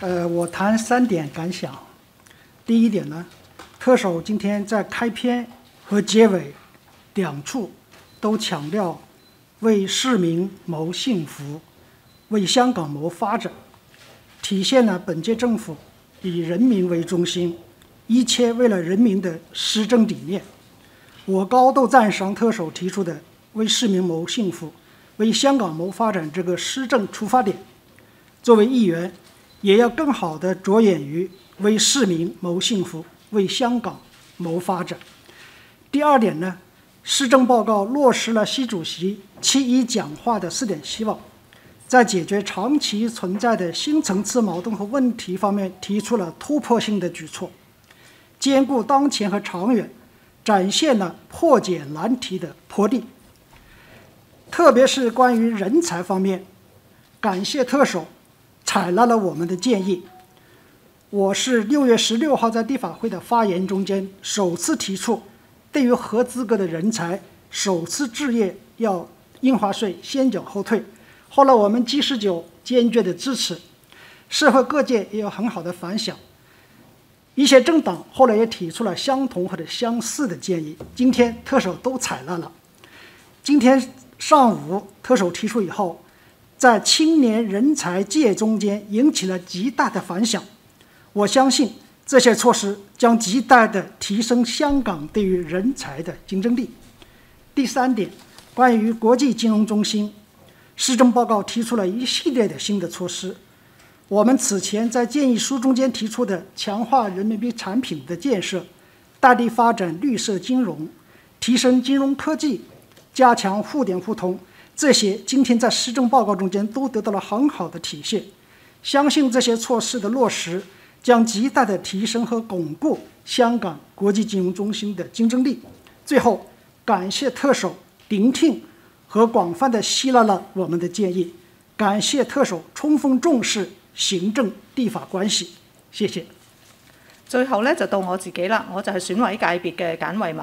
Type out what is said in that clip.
呃，我谈三点感想。第一点呢，特首今天在开篇和结尾两处都强调为市民谋幸福、为香港谋发展，体现了本届政府以人民为中心、一切为了人民的施政理念。我高度赞赏特首提出的为市民谋幸福、为香港谋发展这个施政出发点。作为议员。也要更好地着眼于为市民谋幸福，为香港谋发展。第二点呢，施政报告落实了习主席七一讲话的四点希望，在解决长期存在的新层次矛盾和问题方面提出了突破性的举措，兼顾当前和长远，展现了破解难题的魄力。特别是关于人才方面，感谢特首。采纳了我们的建议。我是六月十六号在立法会的发言中间首次提出，对于合资格的人才首次置业要印花税先缴后退。后来我们计事九坚决的支持，社会各界也有很好的反响，一些政党后来也提出了相同或者相似的建议。今天特首都采纳了。今天上午特首提出以后。在青年人才界中间引起了极大的反响，我相信这些措施将极大地提升香港对于人才的竞争力。第三点，关于国际金融中心，施政报告提出了一系列的新的措施。我们此前在建议书中间提出的强化人民币产品的建设，大力发展绿色金融，提升金融科技，加强互联互通。这些今天在施政报告中间都得到了很好的体现，相信这些措施的落实将极大的提升和巩固香港国际金融中心的竞争力。最后，感谢特首聆听和广泛的吸纳了我们的建议，感谢特首充分重视行政立法关系。谢谢。最后呢，就到我自己了，我就係选委界别嘅简惠敏。